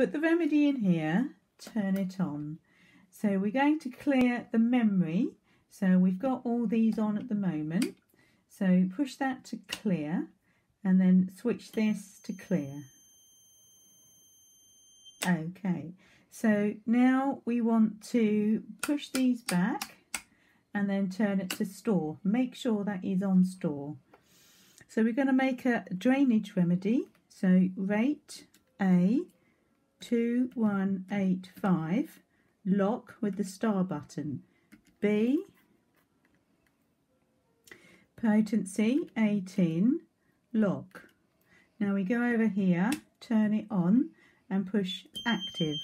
put the remedy in here, turn it on. So we're going to clear the memory. So we've got all these on at the moment. So push that to clear and then switch this to clear. Okay, so now we want to push these back and then turn it to store. Make sure that is on store. So we're going to make a drainage remedy. So rate A 2185 lock with the star button. B potency 18 lock. Now we go over here, turn it on and push active.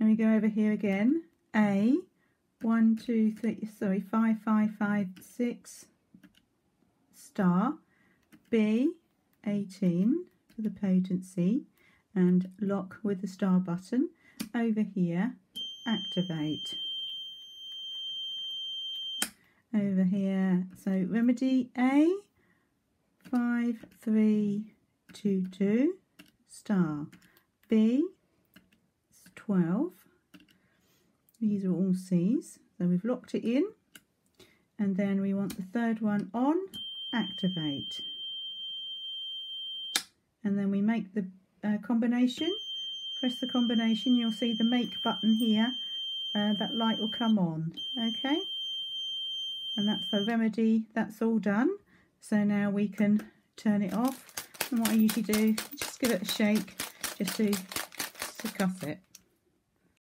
And we go over here again, A, one, two, three, sorry, five, five, five, six, star, B, 18 for the potency, and lock with the star button. Over here, activate. Over here, so remedy A, 5322, star, B, 12, these are all C's. So we've locked it in. And then we want the third one on, activate. And then we make the uh, combination. Press the combination. You'll see the make button here. Uh, that light will come on. Okay. And that's the remedy. That's all done. So now we can turn it off. And what I usually do, just give it a shake just to, cuff it.